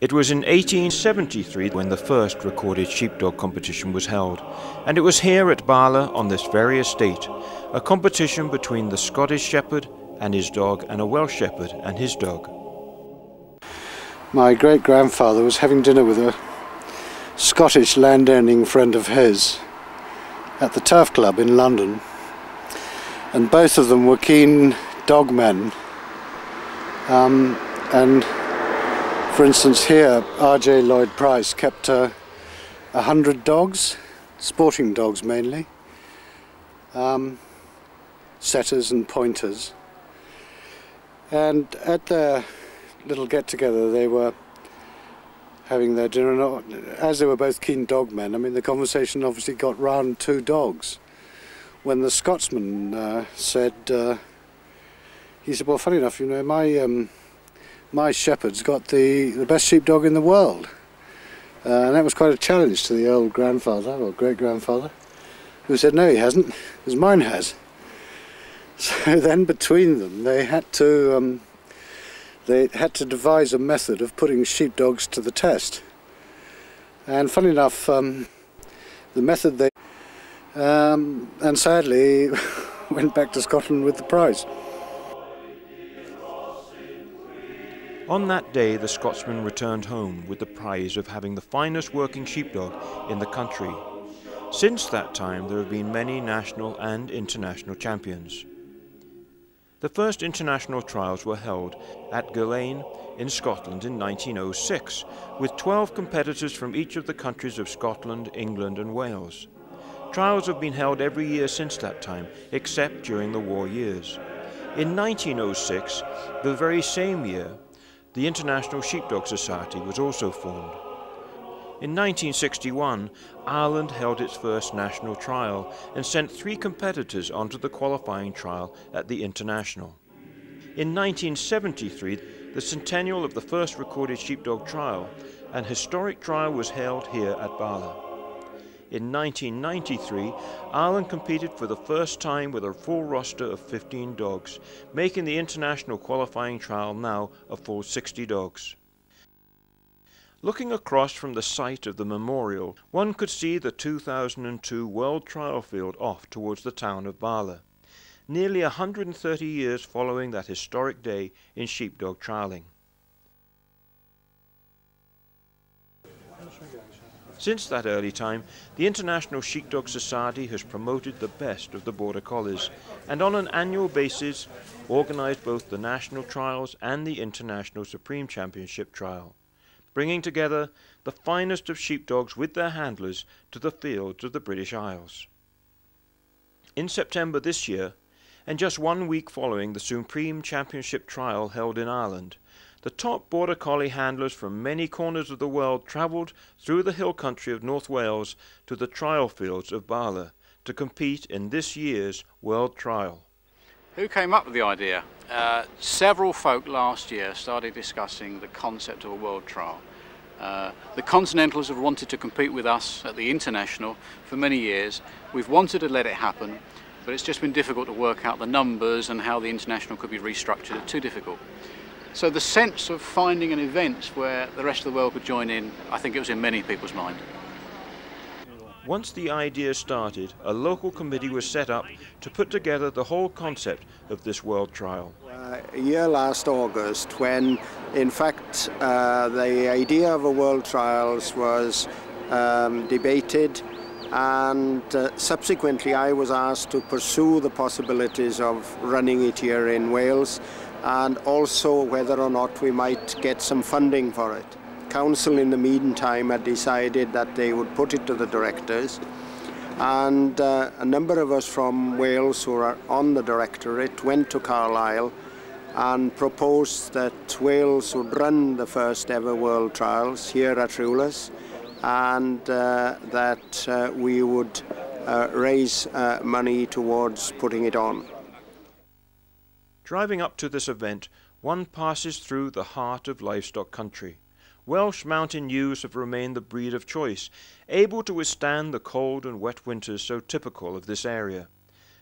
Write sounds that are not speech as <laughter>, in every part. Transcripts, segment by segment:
It was in 1873 when the first recorded sheepdog competition was held, and it was here at Bala on this very estate, a competition between the Scottish Shepherd and his dog and a Welsh Shepherd and his dog. My great grandfather was having dinner with a Scottish land-owning friend of his at the Turf Club in London, and both of them were keen dogmen. Um, and for instance, here R.J. Lloyd Price kept uh, a uh, hundred dogs, sporting dogs mainly, um, setters and pointers. And at their little get-together, they were having their dinner. As they were both keen dog men, I mean, the conversation obviously got round two dogs. When the Scotsman uh, said, uh, he said, well, funny enough, you know, my um, my shepherd's got the, the best sheepdog in the world. Uh, and that was quite a challenge to the old grandfather, or great-grandfather, who said, no, he hasn't, because mine has. <laughs> So then between them, they had to um, they had to devise a method of putting sheepdogs to the test. And funny enough, um, the method they um, and sadly <laughs> went back to Scotland with the prize. On that day, the Scotsman returned home with the prize of having the finest working sheepdog in the country. Since that time, there have been many national and international champions. The first international trials were held at Gullane in Scotland in 1906, with 12 competitors from each of the countries of Scotland, England and Wales. Trials have been held every year since that time, except during the war years. In 1906, the very same year, the International Sheepdog Society was also formed. In 1961, Ireland held its first national trial and sent three competitors onto the qualifying trial at the International. In 1973, the centennial of the first recorded sheepdog trial, an historic trial was held here at Bala. In 1993, Ireland competed for the first time with a full roster of 15 dogs, making the international qualifying trial now a full 60 dogs. Looking across from the site of the memorial, one could see the 2002 World Trial Field off towards the town of Bala, nearly 130 years following that historic day in sheepdog trialing. Since that early time, the International Sheepdog Society has promoted the best of the Border Collies and on an annual basis organised both the national trials and the International Supreme Championship trial, bringing together the finest of sheepdogs with their handlers to the fields of the British Isles. In September this year, and just one week following the Supreme Championship trial held in Ireland, the top border collie handlers from many corners of the world travelled through the hill country of North Wales to the trial fields of Bala to compete in this year's World Trial. Who came up with the idea? Uh, several folk last year started discussing the concept of a world trial. Uh, the Continentals have wanted to compete with us at the International for many years. We've wanted to let it happen, but it's just been difficult to work out the numbers and how the International could be restructured. It's too difficult. So the sense of finding an event where the rest of the world could join in, I think it was in many people's mind. Once the idea started, a local committee was set up to put together the whole concept of this world trial. Uh, a year last August when in fact uh, the idea of a world trials was um, debated and uh, subsequently I was asked to pursue the possibilities of running it here in Wales and also whether or not we might get some funding for it. Council in the meantime had decided that they would put it to the directors and uh, a number of us from Wales who are on the directorate went to Carlisle and proposed that Wales would run the first ever world trials here at Rhiwlas and uh, that uh, we would uh, raise uh, money towards putting it on. Driving up to this event, one passes through the heart of livestock country. Welsh mountain ewes have remained the breed of choice, able to withstand the cold and wet winters so typical of this area.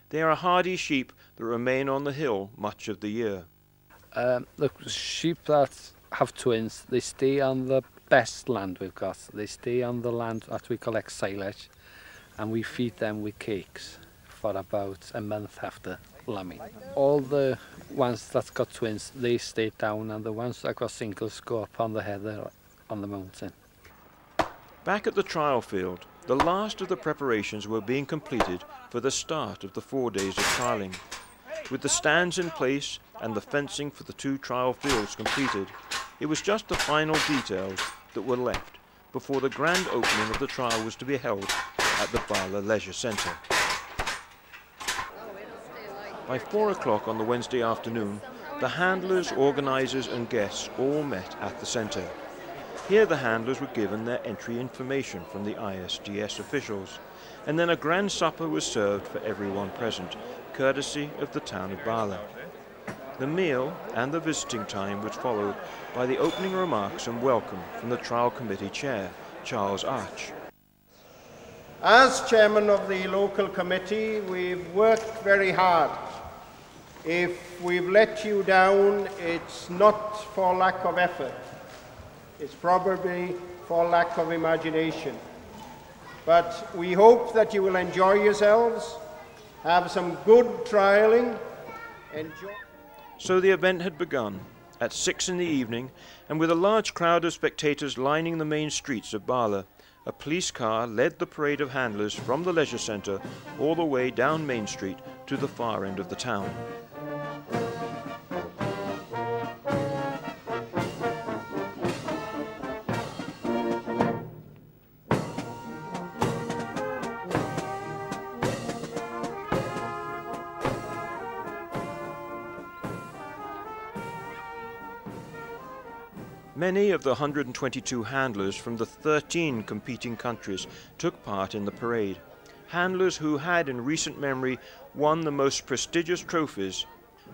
They are hardy sheep that remain on the hill much of the year. Um, look, sheep that have twins, they stay on the best land we've got. They stay on the land that we collect silage and we feed them with cakes for about a month after lambing. All the ones that got twins, they stay down and the ones that got singles go up on the heather on the mountain. Back at the trial field, the last of the preparations were being completed for the start of the four days of trialling. With the stands in place and the fencing for the two trial fields completed, it was just the final details that were left before the grand opening of the trial was to be held at the Bala Leisure Centre. By four o'clock on the Wednesday afternoon, the handlers, organisers and guests all met at the centre. Here the handlers were given their entry information from the ISDS officials, and then a grand supper was served for everyone present, courtesy of the town of Bala. The meal and the visiting time was followed by the opening remarks and welcome from the trial committee chair, Charles Arch. As chairman of the local committee, we've worked very hard. If we've let you down, it's not for lack of effort. It's probably for lack of imagination. But we hope that you will enjoy yourselves, have some good trialing, enjoy. So the event had begun at six in the evening, and with a large crowd of spectators lining the main streets of Bala, a police car led the parade of handlers from the leisure centre all the way down Main Street to the far end of the town. Many of the 122 handlers from the 13 competing countries took part in the parade. Handlers who had in recent memory won the most prestigious trophies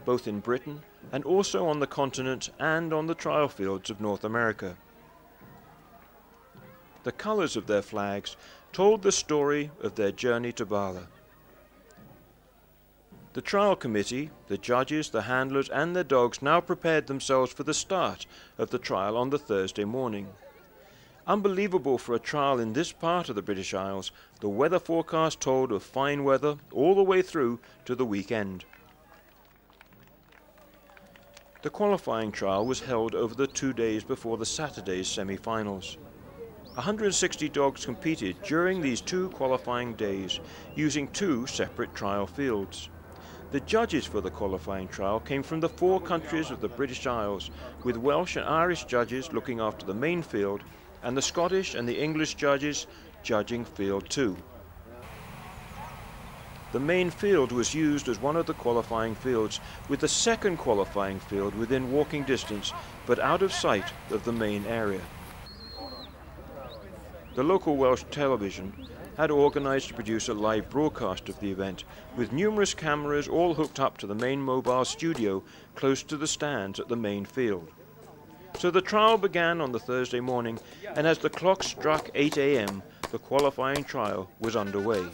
both in Britain and also on the continent and on the trial fields of North America. The colors of their flags told the story of their journey to Bala. The trial committee, the judges, the handlers, and their dogs now prepared themselves for the start of the trial on the Thursday morning. Unbelievable for a trial in this part of the British Isles, the weather forecast told of fine weather all the way through to the weekend. The qualifying trial was held over the two days before the Saturday's semi-finals. 160 dogs competed during these two qualifying days using two separate trial fields. The judges for the qualifying trial came from the four countries of the British Isles, with Welsh and Irish judges looking after the main field, and the Scottish and the English judges judging field two. The main field was used as one of the qualifying fields, with the second qualifying field within walking distance, but out of sight of the main area. The local Welsh television had organised to produce a live broadcast of the event, with numerous cameras all hooked up to the main mobile studio close to the stands at the main field. So the trial began on the Thursday morning, and as the clock struck 8 a.m., the qualifying trial was underway.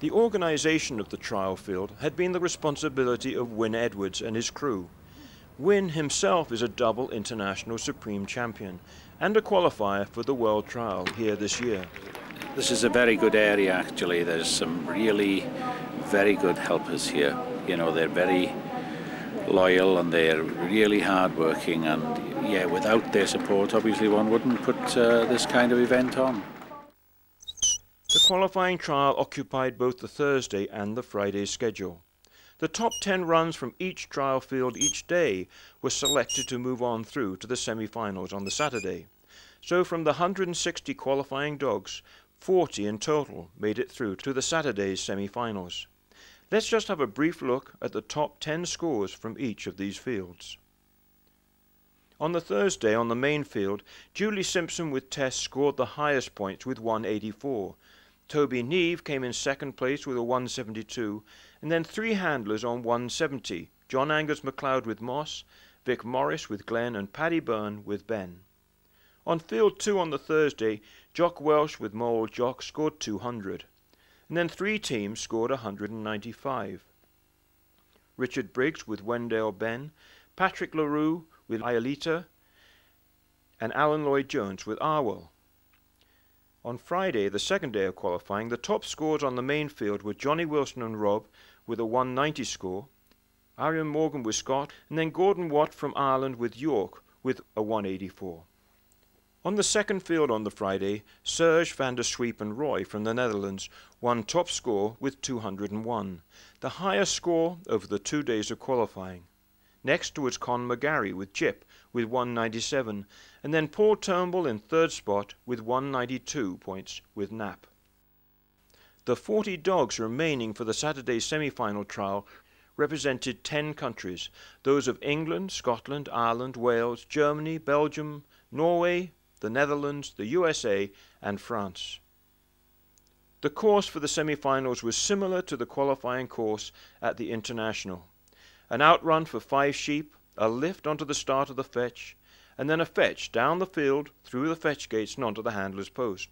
The organisation of the trial field had been the responsibility of Wyn Edwards and his crew. Wyn himself is a double international supreme champion and a qualifier for the World Trial here this year. This is a very good area actually. There's some really very good helpers here. You know, they're very loyal and they're really hardworking and yeah, without their support obviously one wouldn't put uh, this kind of event on. The qualifying trial occupied both the Thursday and the Friday schedule. The top 10 runs from each trial field each day were selected to move on through to the semi-finals on the Saturday. So from the 160 qualifying dogs, 40 in total made it through to the Saturday's semi-finals. Let's just have a brief look at the top 10 scores from each of these fields. On the Thursday on the main field, Julie Simpson with Tess scored the highest points with 184. Toby Neve came in second place with a 172, and then three handlers on 170 John Angus MacLeod with Moss, Vic Morris with Glenn, and Paddy Byrne with Ben. On field two on the Thursday, Jock Welsh with Mole Jock scored 200, and then three teams scored 195. Richard Briggs with Wendell Ben, Patrick LaRue with Iolita, and Alan Lloyd Jones with Arwell. On Friday, the second day of qualifying, the top scores on the main field were Johnny Wilson and Rob with a 190 score, Arian Morgan with Scott, and then Gordon Watt from Ireland with York with a 184. On the second field on the Friday, Serge van der Zweep and Roy from the Netherlands won top score with 201, the highest score over the two days of qualifying. Next was Con McGarry with Jip with 197, and then Paul Turnbull in third spot with 192 points with Knapp. The 40 dogs remaining for the Saturday semi-final trial represented 10 countries, those of England, Scotland, Ireland, Wales, Germany, Belgium, Norway, the Netherlands, the USA, and France. The course for the semi-finals was similar to the qualifying course at the International. An outrun for five sheep, a lift onto the start of the fetch, and then a fetch down the field through the fetch gates and onto the handler's post.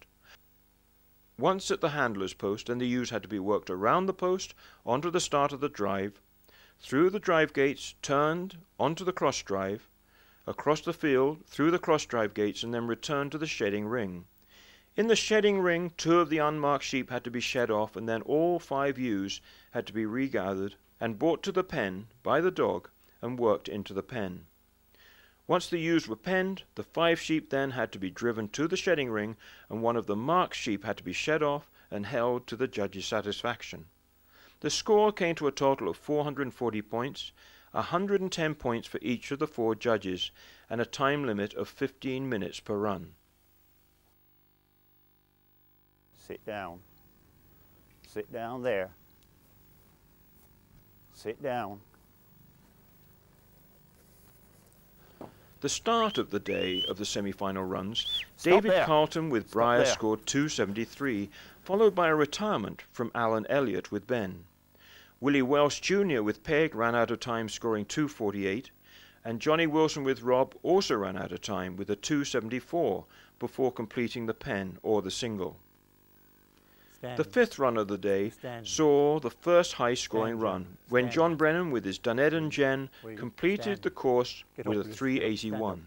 Once at the handler's post, then the ewes had to be worked around the post, onto the start of the drive, through the drive gates, turned onto the cross drive, across the field, through the cross drive gates, and then returned to the shedding ring. In the shedding ring, two of the unmarked sheep had to be shed off, and then all five ewes had to be regathered and brought to the pen by the dog and worked into the pen. Once the ewes were penned, the five sheep then had to be driven to the shedding ring, and one of the marked sheep had to be shed off and held to the judge's satisfaction. The score came to a total of 440 points, 110 points for each of the four judges, and a time limit of 15 minutes per run. Sit down. Sit down there. Sit down. The start of the day of the semi-final runs, Stop David there. Carlton with Stop there. scored 273, followed by a retirement from Alan Elliott with Ben. Willie Welsh Jr. with Peg ran out of time scoring 248, and Johnny Wilson with Rob also ran out of time with a 274 before completing the pen or the single. The fifth run of the day saw the first high scoring run when John Brennan with his Duned and Jen completed the course with a 381.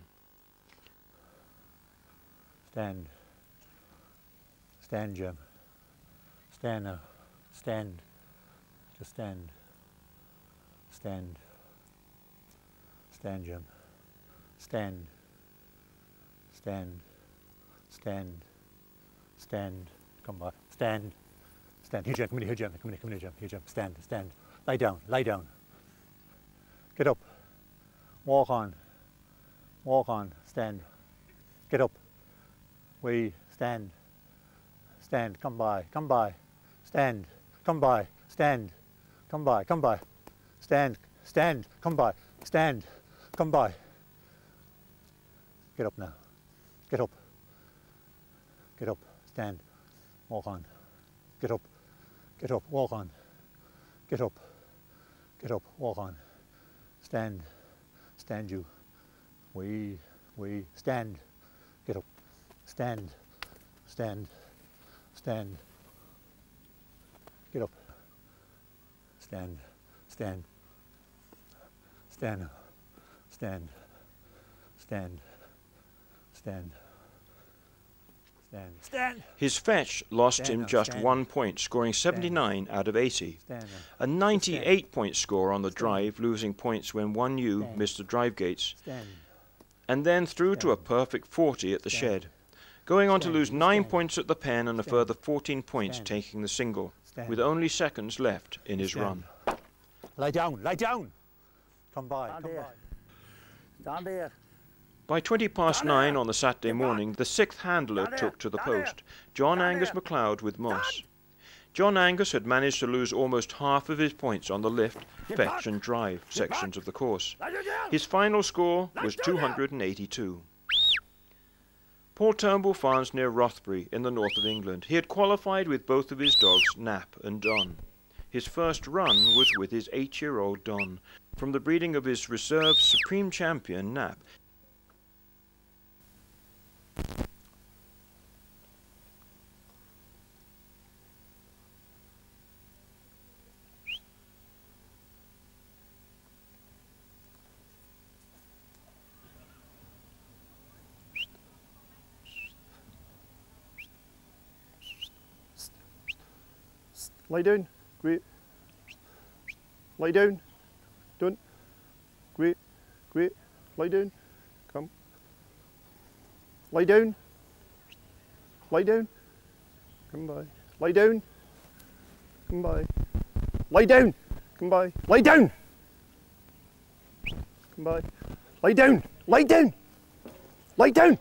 Stand. Stand, Jim. Stand now. Stand. Just stand. Stand. Stand, Jim. Stand. Stand. Stand. Stand. Come by. Stand. Stand. Here, Jim. Come in here, Jim. Come in here, come in here, Jim. Here, Jim. Stand. Stand. Lay down. Lay down. Get up. Walk on. Walk on. Stand. Get up. We stand. Stand. Come by. Come by. Stand. Come by. Stand. Come by. Come by. Stand. Stand. Come by. Stand. Come by. Get up now. Get up. Get up. Stand. Walk on. Get up. Get up. Walk on. Get up. Get up. Walk on. Stand. Stand you. We. We. Stand. Get up. Stand. Stand. Stand. Get up. Stand. Stand. Stand. Stand. Stand. Stand. Stand. Stand. His fetch lost Stand him now, just stand. one point, scoring 79 out of 80. A 98 point score on the drive, losing points when one ewe Stand. missed the drive gates, Stand. and then through to a perfect 40 at the Stand. shed. Going on to lose 9 Stand. points at the pen and a Stand. further 14 points Stand. taking the single, Stand. with only seconds left in his Stand. run. Lie down. Lie down. Come by. Stand come here. by. Stand there. By 20 past Stand 9 there. on the Saturday morning, the sixth handler took to the post, John Angus. MacLeod with Moss. John Angus had managed to lose almost half of his points on the lift, fetch and drive sections of the course. Lie you down. His final score was 282. Paul Turnbull farms near Rothbury in the north of England. He had qualified with both of his dogs, Nap and Don. His first run was with his eight-year-old Don, from the breeding of his reserve Supreme Champion, Nap. Lie down. Great. Lie down. Don't. Great. Great. Lie down. Come. Lie down. Lie down. Come by. Lie down. Come by. Lie down. Come by. Lie down. Come by. Lie down. Lie down. Lie down.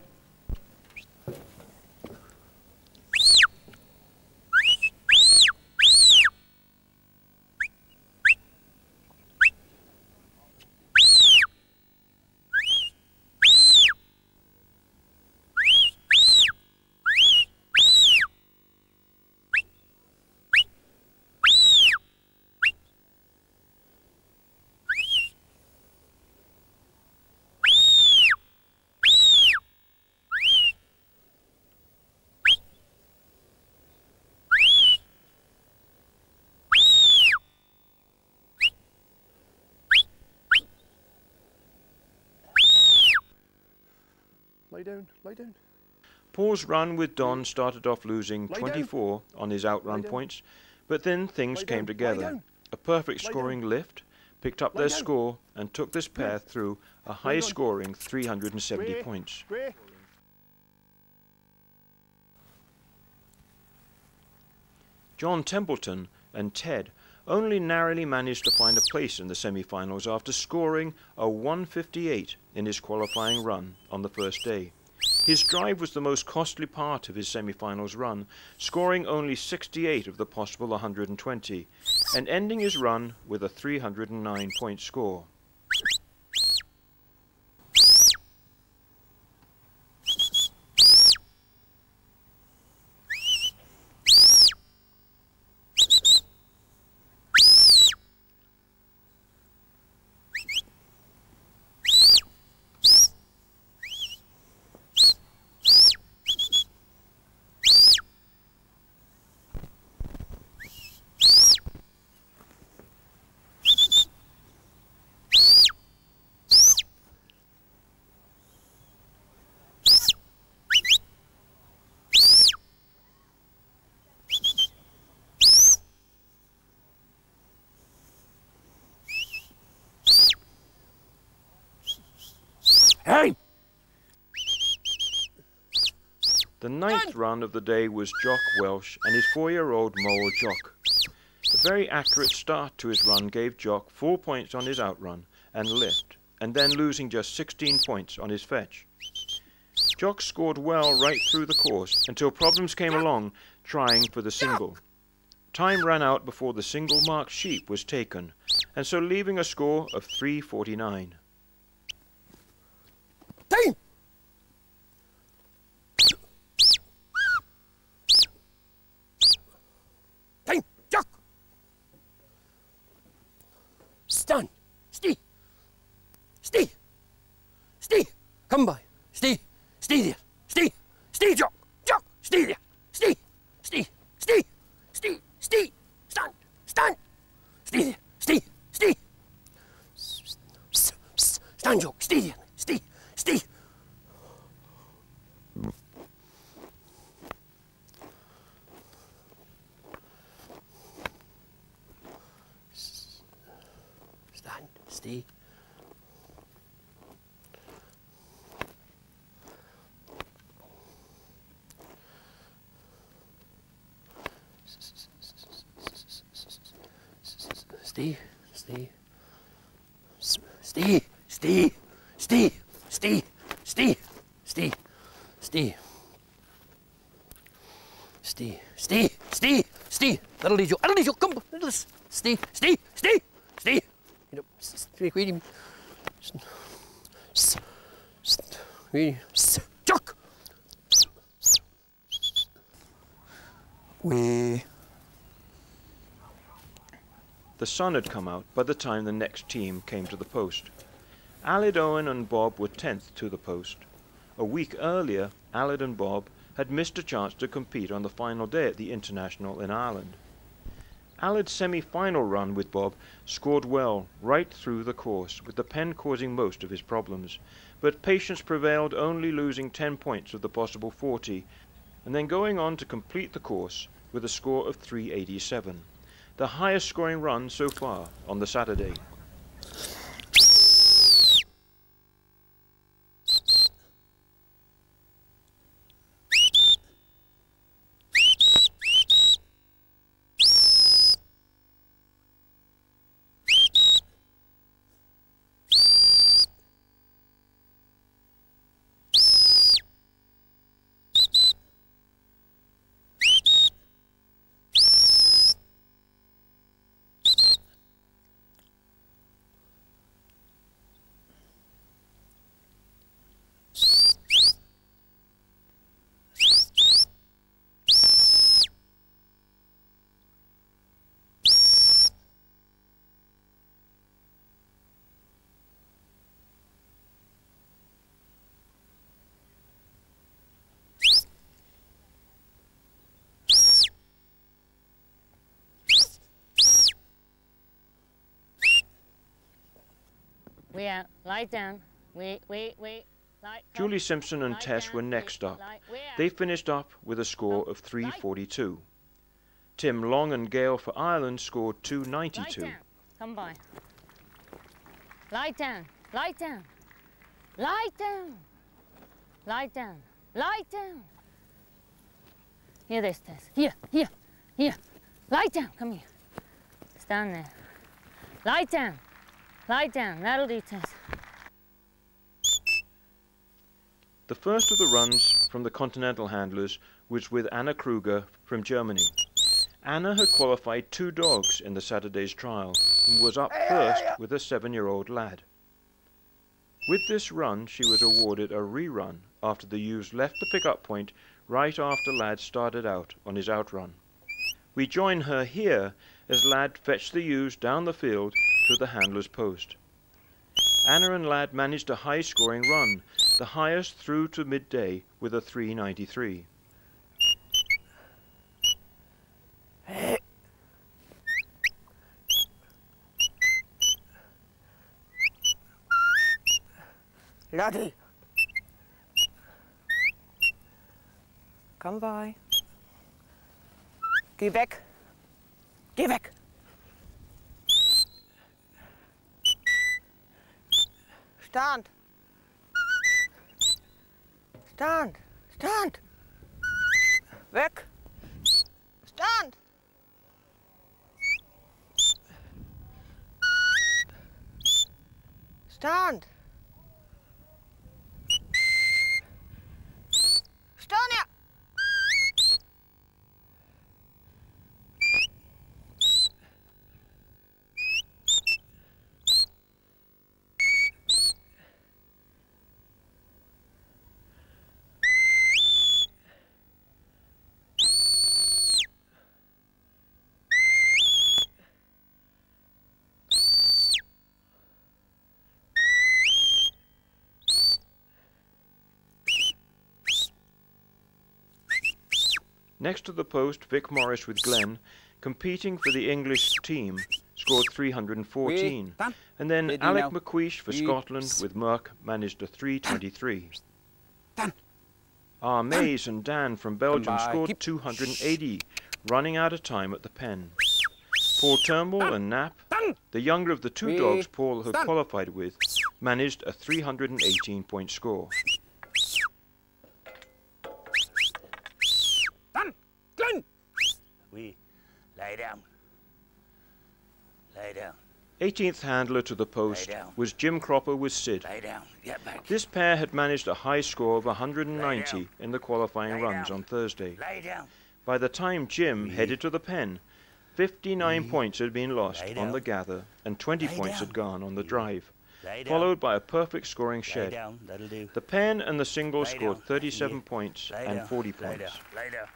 Lie down. Lie down. Paul's run with Don started off losing 24 on his outrun points, but then things came. Together. A perfect scoring lift, picked up their score, and took this pair through a high scoring 370 Great. points. John Templeton and Ted only narrowly managed to find a place in the semi-finals after scoring a 158 in his qualifying run on the first day. His drive was the most costly part of his semi-finals run, scoring only 68 of the possible 120 and ending his run with a 309 point score. Hey! The ninth run of the day was Jock Welsh and his four-year-old Mole Jock. A very accurate start to his run gave Jock four points on his outrun and lift, and then losing just 16 points on his fetch. Jock scored well right through the course until problems came along trying for the single. Time ran out before the single marked sheep was taken, and so leaving a score of 349. Time! Time! Jock! Stand! Stay! Stay! Stay! Come by! Stay! Stay there! Stay! Stay, Jock! Jock! Stay there! Stay! Stay! Stay! Stay! Stay! Stand! Stand! Stay there! Stay! Stay! Stand, Jock! Stay there! Stay! Stay! Stand, stay. Stay, stay. S- Stay, stay, stay, stay, stay, stay, stay. Stay, stay, stay, stay. That'll lead you. That'll lead you. Come, little s- stay, stay, stay, stay. You know, s- s- wait, wait a minute. S- s- s- wait, s- Chuck. We The sun had come out by the time the next team came to the post. Aled Owen and Bob were 10th to the post. A week earlier, Aled and Bob had missed a chance to compete on the final day at the International in Ireland. Aled's semi-final run with Bob scored well right through the course, with the pen causing most of his problems. But patience prevailed, only losing 10 points of the possible 40, and then going on to complete the course with a score of 387 the highest scoring run so far on the Saturday. We out. Lie down. Wait, wait, wait. Lie. Julie Simpson and Tess down. were next up. They finished up with a score oh, of 342. Tim Long and Gale for Ireland scored Lie 292. down. Come by. Lie down. Lie down. Lie down. Lie down. Lie down. Here this, Tess. Here, here, here. Lie down. Come here. Stand there. Lie down. Lie down. That'll do, Tess. The first of the runs from the Continental handlers was with Anna Kruger from Germany. Anna had qualified two dogs in the Saturday's trial and was up first with a seven-year-old lad. With this run, she was awarded a rerun after the ewes left the pickup point right after Lad started out on his outrun. We join her here as Lad fetched the ewes down the field to the handler's post. Anna and Lad managed a high-scoring run, the highest through to midday with a 393. Laddie. Kom bij. Geh weg. Geh weg. Stand. Stand. Stand. Weg. Stand. Stand. Next to the post, Vic Morris with Glenn, competing for the English team, scored 314. And then Alec. McQueish for Scotland with Merck managed a 323. Done. R. Mays and Dan from Belgium scored 280, running out of time at the pen. Paul Turnbull and Knapp, the younger of the two dogs Paul had qualified with, managed a 318 point score. 18th handler to the post was Jim Cropper with Sid. Lay down. Get back. This pair had managed a high score of 190 in the qualifying runs on Thursday. By the time Jim headed to the pen, 59 points had been lost on the gather and 20 Lay points had gone on the drive, followed by a perfect scoring shed. down. That'll do. The pen and the single Lay scored down. 37 Yeah. points Lay and down. 40 Lay points. down. Lay down.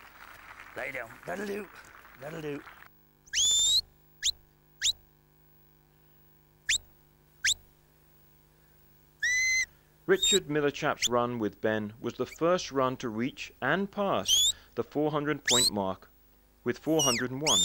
Lay down. That'll do. That'll do. Richard Millichap's run with Ben was the first run to reach and pass the 400 point mark with 401.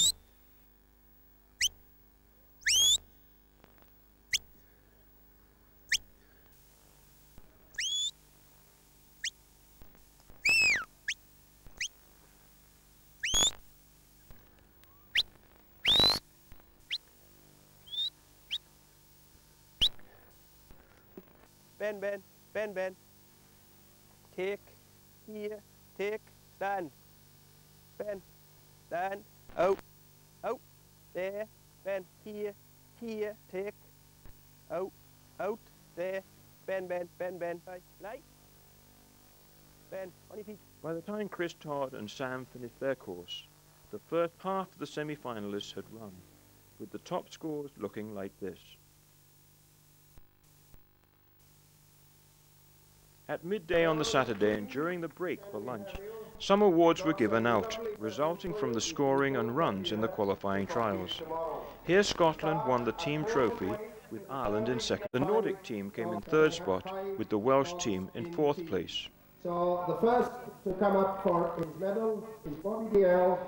bend, bend, bend. Take, oh. oh. here, take, stand. Bend, stand, out, out, there, bend, here, here, take, out, out, there, bend, bend, bend, bend, right, light. Bend, on your feet. By the time Chris Todd and Sam finished their course, the first half of the semi-finalists had run, with the top scores looking like this. At midday on the Saturday and during the break for lunch, some awards were given out, resulting from the scoring and runs in the qualifying trials. Here Scotland won the team trophy with Ireland in second. The Nordic team came in third spot with the Welsh team in fourth place. So the first to come up for his medal is Bobby Dalziel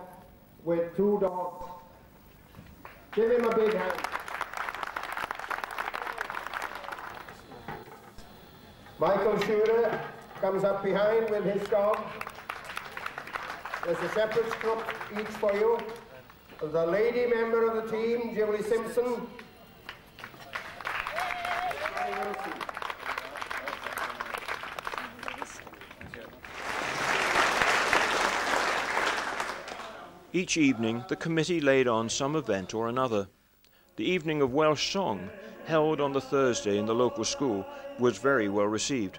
with two dogs. Give him a big hand. Michael Shooter comes up behind with his dog. There's a separate scup each for you. The lady member of the team, Julie Simpson. Each evening, the committee laid on some event or another. The evening of Welsh song, held on the Thursday in the local school, was very well received.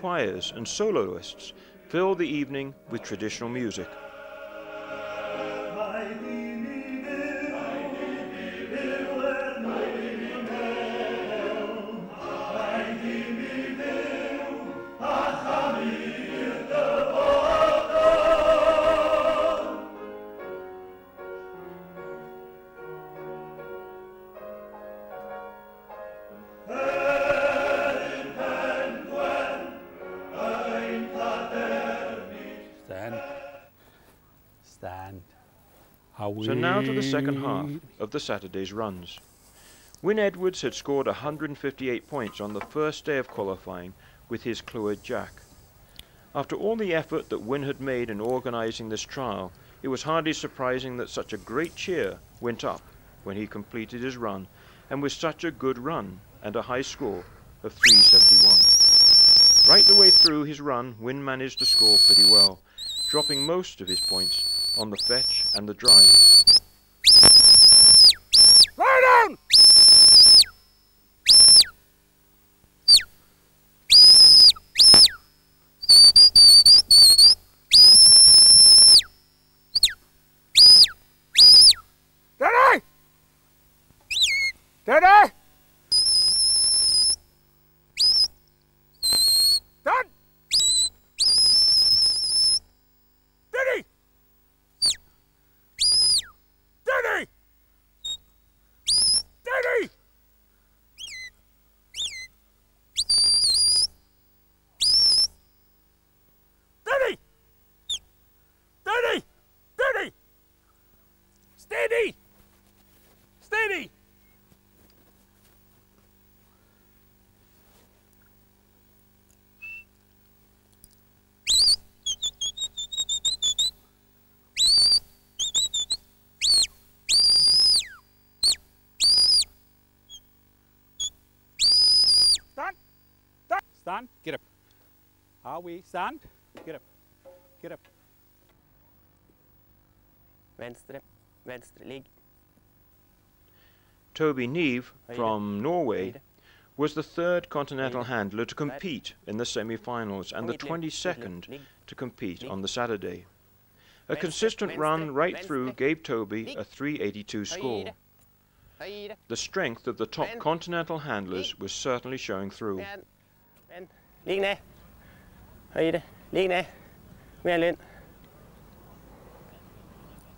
Choirs and soloists filled the evening with traditional music. So now to the second half of the Saturday's runs. Wyn Edwards had scored 158 points on the first day of qualifying with his Clwyd Jack. After all the effort that Wyn had made in organising this trial, it was hardly surprising that such a great cheer went up when he completed his run, and with such a good run and a high score of 371. Right the way through his run, Wyn managed to score pretty well, dropping most of his points on the fetch and the drive. Steady! Steady! Stand! Stand! Stand. Get up. Are we? Stand. Get up. Get up. Venstre. Toby Neve from Norway was the third continental handler to compete in the semi-finals and the 22nd to compete on the Saturday. A consistent run right through gave Toby a 382 score. The strength of the top continental handlers was certainly showing through. Vend. Vend. Ligg ned. Høyre. Ligg ned. Medlund.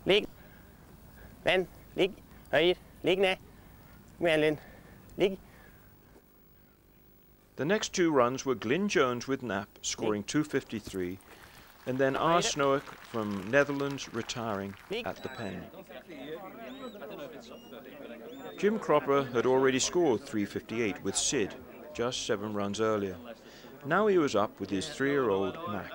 Ligg. Vend. Ligg. Høyre. Ned. The next two runs were Glyn Jones with Knapp scoring 253 and then R. Snowick from Netherlands retiring at the pen. Jim Cropper had already scored 358 with Sid just seven runs earlier. Now he was up with his three-year-old Mac.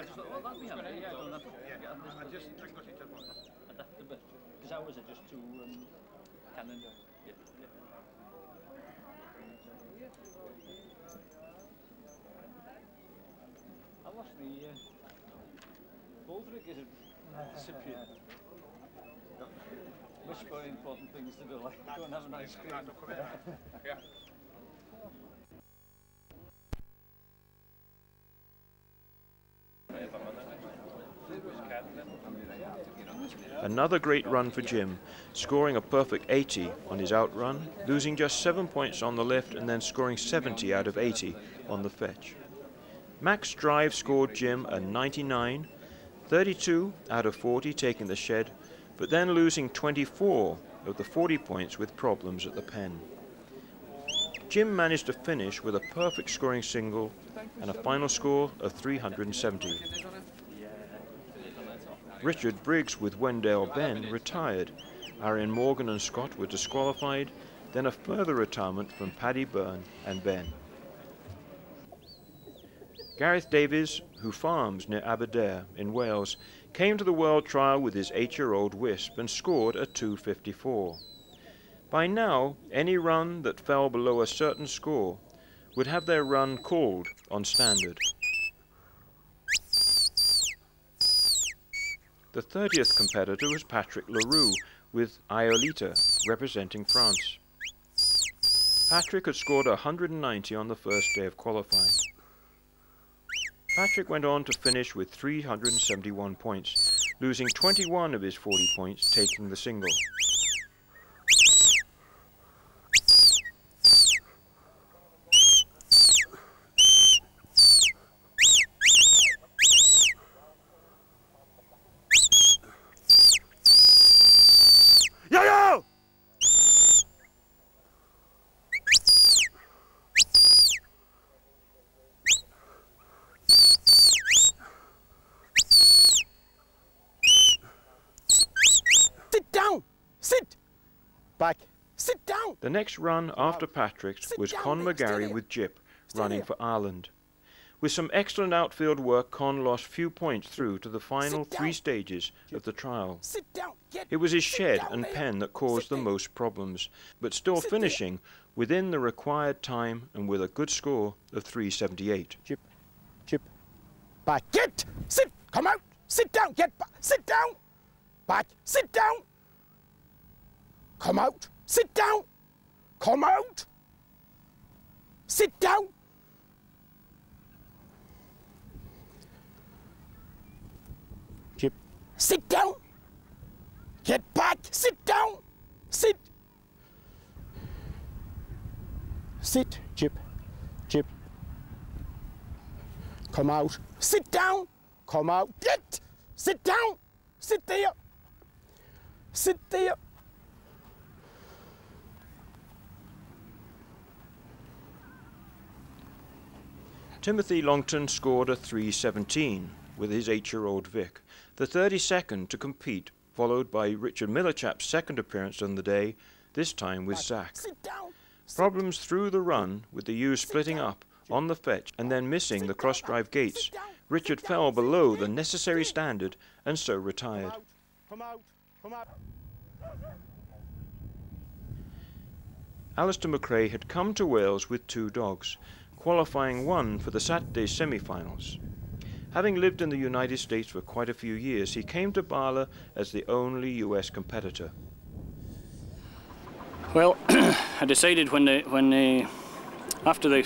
Baldrick is a Cypriot. Much more important things to do, like go and have an ice cream. yeah. Another great run for Jim, scoring a perfect 80 on his outrun, losing just 7 points on the lift and then scoring 70 out of 80 on the fetch. Mac's Drive scored Jim a 99, 32 out of 40 taking the shed, but then losing 24 of the 40 points with problems at the pen. Jim managed to finish with a perfect scoring single and a final score of 370. Richard Briggs with Wendell Ben retired. Arian Morgan and Scott were disqualified, then a further retirement from Paddy Byrne and Ben. Gareth Davies, who farms near Aberdare in Wales, came to the World Trial with his eight-year-old Wisp and scored a 254. By now, any run that fell below a certain score would have their run called on standard. The 30th competitor was Patrick Leroux with Iolita, representing France. Patrick had scored 190 on the first day of qualifying. Patrick went on to finish with 371 points, losing 21 of his 40 points, taking the single. The next run after Patrick's was Con McGarry with Jip, running for Ireland. With some excellent outfield work, Con lost few points through to the final three stages of the trial. It was his shed and pen that caused the most problems, but still finishing within the required time and with a good score of 378. Chip, chip, back, get, sit, come out, sit down, get back, sit down, back, sit down, come out, sit down, Come out! Sit down! Chip. Sit down! Get back! Sit down! Sit! Sit, Chip. Chip. Come out. Sit down! Come out. Get! Sit down! Sit there! Sit there! Timothy Longton scored a 317 with his eight-year-old Vic, the 32nd to compete, followed by Richard Millichap's second appearance on the day, this time with Zach. Problems through the run, with the ewes splitting up on the fetch and then missing the cross-drive gates. Richard fell below the necessary standard and so retired. Alistair McRae had come to Wales with two dogs qualifying one for the Saturday semi-finals. Having lived in the United States for quite a few years, he came to Bala as the only US competitor. Well, <clears throat> I decided when the, when the, after the,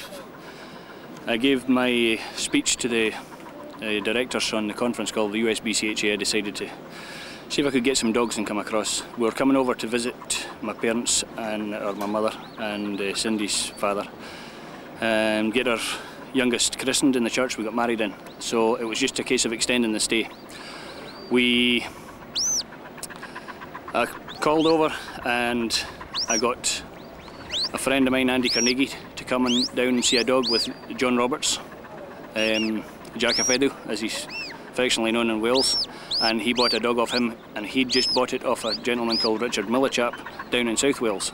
I gave my speech to the uh, directors on the conference called the USBCHA, I decided to see if I could get some dogs and come across. We were coming over to visit my parents and or my mother and uh, Cindy's father and get our youngest christened in the church we got married in. So it was just a case of extending the stay. We I called over and I got a friend of mine, Andy Carnegie, to come and down and see a dog with John Roberts, um, Jack Afedu, as he's affectionately known in Wales. And he bought a dog off him, and he'd just bought it off a gentleman called Richard Millichap down in South Wales.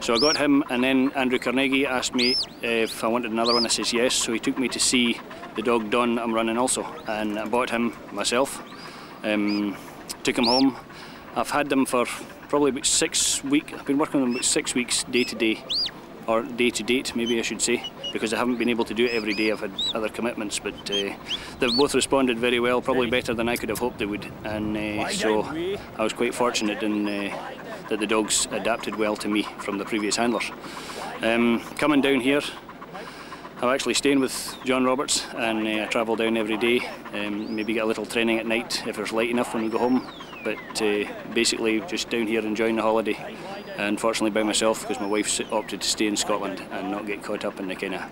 So I got him, and then Andrew Carnegie asked me if I wanted another one. I says yes. So he took me to see the dog Don I'm running also, and I bought him myself. Um, took him home. I've had them for probably about six weeks. I've been working on them about six weeks, day to day, or day to date, maybe I should say. Because I haven't been able to do it every day. I've had other commitments, but uh, they've both responded very well, probably better than I could have hoped they would. And uh, so I was quite fortunate in uh, that the dogs adapted well to me from the previous handlers. Um, coming down here, I'm actually staying with John Roberts and uh, I travel down every day, um, maybe get a little training at night if it's light enough when we go home. But uh, basically just down here enjoying the holiday. Unfortunately by myself because my wife's opted to stay in Scotland and not get caught up in the kind of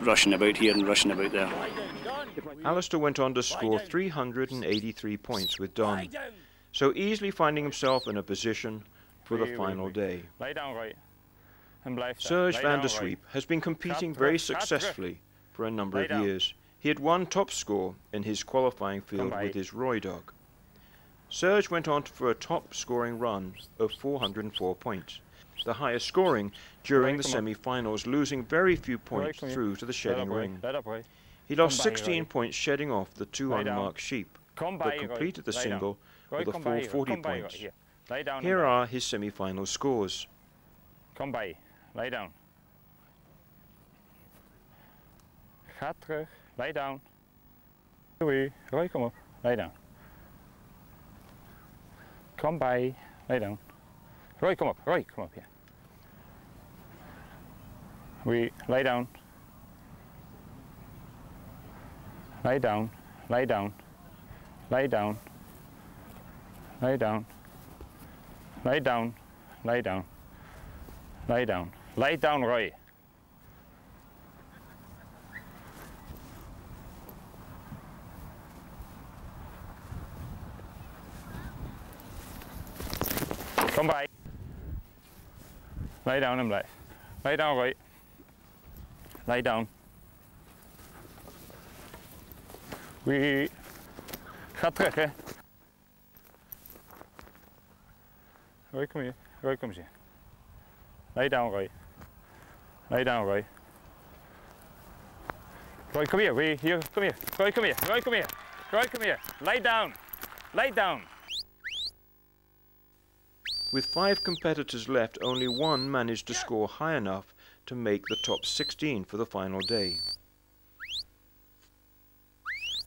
rushing about here and rushing about there. Alistair went on to score 383 points with Don, so easily finding himself in a position for the final day. Serge van der. Zweep has been competing very successfully for a number of years. He had won top score in his qualifying field with his Roy dog. Serge went on for a top scoring run of 404 points, the highest scoring during the come semi-finals, losing very few points through to the shedding ring. Let up, Roy. He lost 16 points shedding off the two unmarked sheep, Come but completed the single with a come full 40 Come by, Roy. points. Here. Lay down. Here and are his semi-final scores. Kom bij. Lay down. Ga terug. Lay down. Doei. Roy, kom op. Lay down. Kom bij. Lay down. Roy, kom op. Roy, kom op hier. We lay down. Lay down. Lay down. Lay down. Lay down. Lay down. Lay down. Lay down. Lay down, Roy. Come by. Lie down, I'm like. Lie down, Roy. Lie down. We. Ga terug, hè. Roy, kom hier. Roy, kom hier. Lie down, Roy. Lie down, Roy. Roy, come here. Roy, here. Come here. Roy, come here. Roy, come here. Roy, come here. Lie down. Lie down. With five competitors left, only one managed to score high enough to make the top 16 for the final day.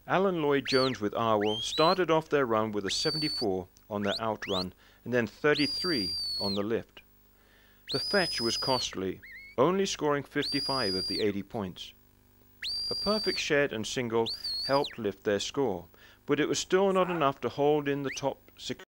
Alan Lloyd Jones with Arwell started off their run with a 74 on their outrun and then 33 on the lift. The fetch was costly, only scoring 55 of the 80 points. A perfect shed and single helped lift their score, but it was still not enough to hold in the top 16.